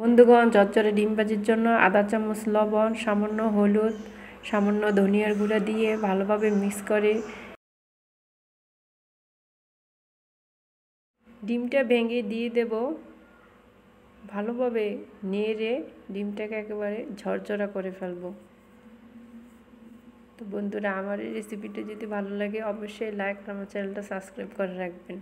বন্ধুগণ, চচ্চড়ে ডিম ভাজির জন্য আধা চামচ, লবণ, সামান্য হলুদ, সামান্য ধনিয়ার গুঁড়া দিয়ে ভালোভাবে মিক্স করে ডিমটা ভেঙে দিয়ে দেব। ভালোভাবে নেড়ে ডিমটাকে একেবারে ঝরঝরা করে ফেলব। তো বন্ধুরা, আমার এই রেসিপিটা যদি ভালো লাগে, অবশ্যই লাইক আমার চ্যানেলটা সাবস্ক্রাইব করে রাখবেন।